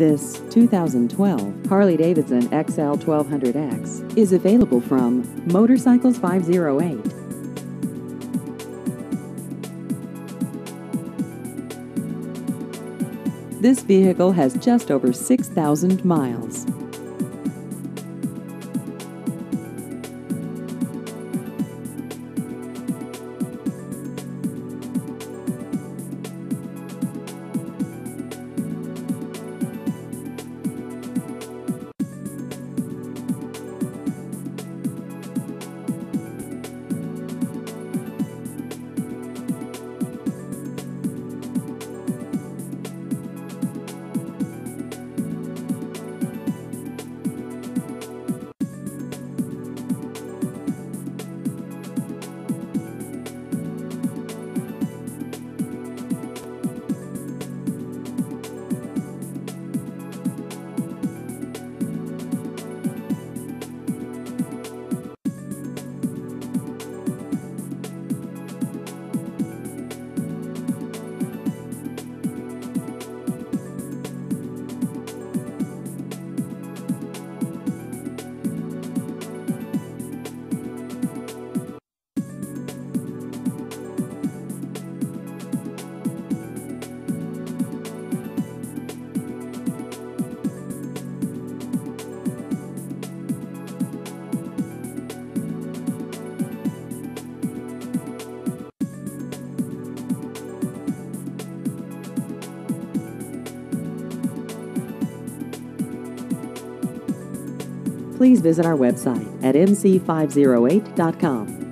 This 2012 Harley-Davidson XL 1200X is available from Motorcycles 508. This vehicle has just over 6,000 miles. Please visit our website at mc508.com.